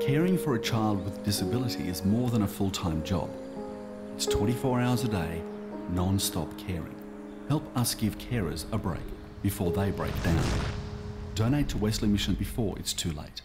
Caring for a child with disability is more than a full time job. It's 24 hours a day, non stop caring. Help us give carers a break before they break down. Donate to Wesley Mission before it's too late.